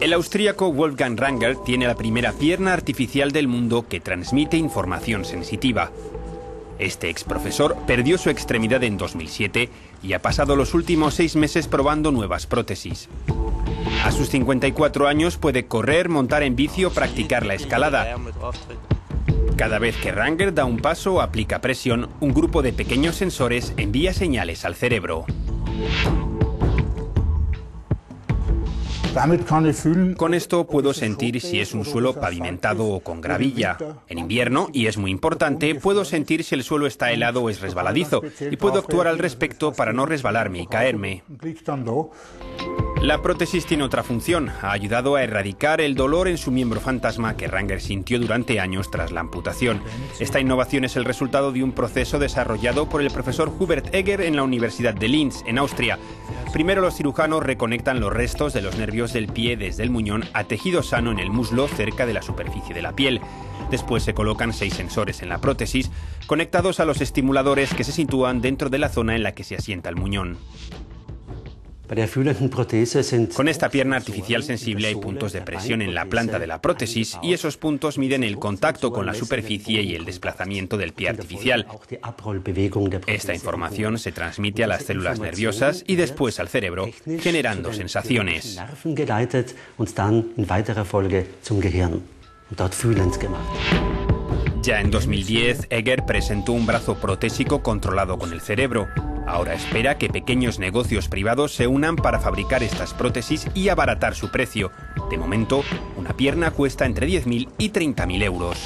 El austríaco Wolfgang Ranger tiene la primera pierna artificial del mundo que transmite información sensitiva. Este ex profesor perdió su extremidad en 2007 y ha pasado los últimos seis meses probando nuevas prótesis. A sus 54 años puede correr, montar en bici o practicar la escalada. Cada vez que Ranger da un paso o aplica presión, un grupo de pequeños sensores envía señales al cerebro. Con esto puedo sentir si es un suelo pavimentado o con gravilla. En invierno, y es muy importante, puedo sentir si el suelo está helado o es resbaladizo, y puedo actuar al respecto para no resbalarme y caerme. La prótesis tiene otra función. Ha ayudado a erradicar el dolor en su miembro fantasma que Ranger sintió durante años tras la amputación. Esta innovación es el resultado de un proceso desarrollado por el profesor Hubert Egger en la Universidad de Linz, en Austria. Primero los cirujanos reconectan los restos de los nervios del pie desde el muñón a tejido sano en el muslo cerca de la superficie de la piel. Después se colocan seis sensores en la prótesis, conectados a los estimuladores que se sitúan dentro de la zona en la que se asienta el muñón. Con esta pierna artificial sensible hay puntos de presión en la planta de la prótesis y esos puntos miden el contacto con la superficie y el desplazamiento del pie artificial. Esta información se transmite a las células nerviosas y después al cerebro, generando sensaciones. Ya en 2010, Egger presentó un brazo protésico controlado con el cerebro. Ahora espera que pequeños negocios privados se unan para fabricar estas prótesis y abaratar su precio. De momento, una pierna cuesta entre 10.000 y 30.000 euros.